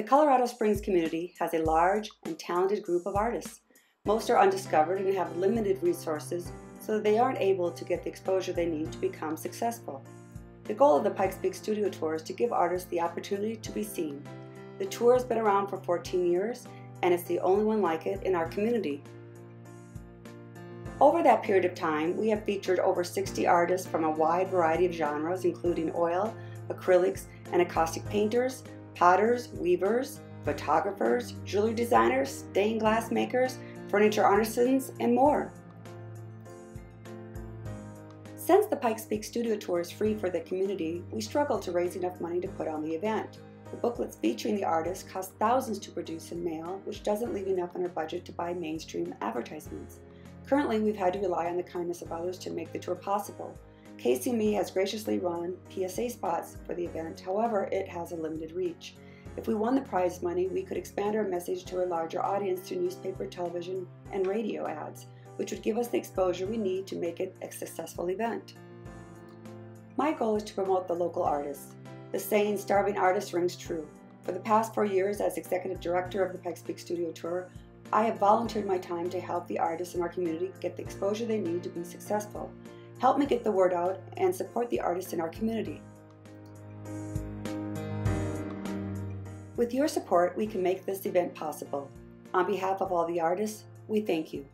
The Colorado Springs community has a large and talented group of artists. Most are undiscovered and have limited resources, so they aren't able to get the exposure they need to become successful. The goal of the Pikes Peak Studio Tour is to give artists the opportunity to be seen. The tour has been around for 14 years, and it's the only one like it in our community. Over that period of time, we have featured over 60 artists from a wide variety of genres, including oil, acrylics, and encaustic painters, potters, weavers, photographers, jewelry designers, stained glass makers, furniture artisans, and more. Since the Pikes Peak Studio Tour is free for the community, we struggle to raise enough money to put on the event. The booklets featuring the artists cost thousands to produce and mail, which doesn't leave enough in our budget to buy mainstream advertisements. Currently, we've had to rely on the kindness of others to make the tour possible. KCME has graciously run PSA spots for the event, however, it has a limited reach. If we won the prize money, we could expand our message to a larger audience through newspaper, television, and radio ads, which would give us the exposure we need to make it a successful event. My goal is to promote the local artists. The saying, starving artists, rings true. For the past four years as executive director of the Pikes Peak Studio Tour, I have volunteered my time to help the artists in our community get the exposure they need to be successful. Help me get the word out and support the artists in our community. With your support, we can make this event possible. On behalf of all the artists, we thank you.